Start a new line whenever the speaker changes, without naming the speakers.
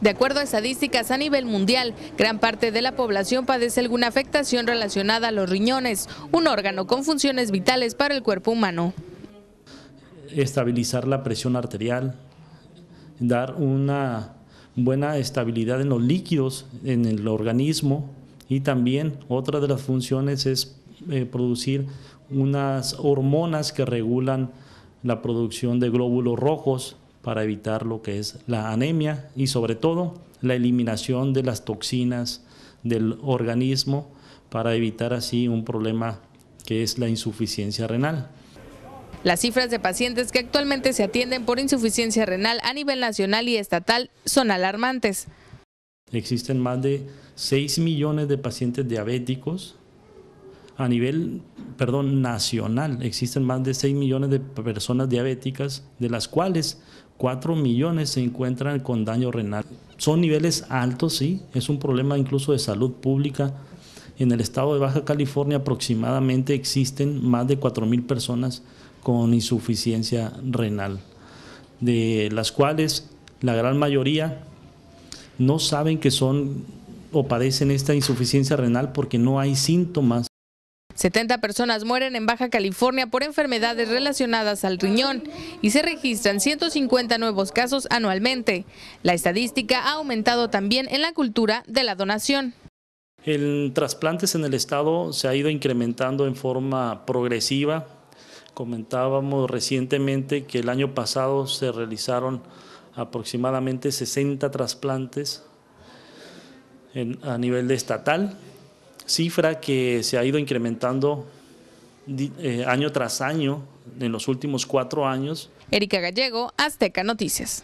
De acuerdo a estadísticas a nivel mundial, gran parte de la población padece alguna afectación relacionada a los riñones, un órgano con funciones vitales para el cuerpo humano.
Estabilizar la presión arterial, dar una buena estabilidad en los líquidos en el organismo y también otra de las funciones es eh, producir unas hormonas que regulan la producción de glóbulos rojos para evitar lo que es la anemia y sobre todo la eliminación de las toxinas del organismo para evitar así un problema que es la insuficiencia renal.
Las cifras de pacientes que actualmente se atienden por insuficiencia renal a nivel nacional y estatal son alarmantes.
Existen más de 6 millones de pacientes diabéticos a nivel, perdón, nacional. Existen más de 6 millones de personas diabéticas, de las cuales 4 millones se encuentran con daño renal. Son niveles altos, sí, es un problema incluso de salud pública. En el estado de Baja California aproximadamente existen más de 4 mil personas con insuficiencia renal, de las cuales la gran mayoría no saben que son o padecen esta insuficiencia renal porque no hay síntomas.
70 personas mueren en Baja California por enfermedades relacionadas al riñón y se registran 150 nuevos casos anualmente. La estadística ha aumentado también en la cultura de la donación.
El trasplantes en el estado se ha ido incrementando en forma progresiva Comentábamos recientemente que el año pasado se realizaron aproximadamente 60 trasplantes a nivel estatal, cifra que se ha ido incrementando eh, año tras año en los últimos cuatro años.
Erika Gallego, Azteca Noticias.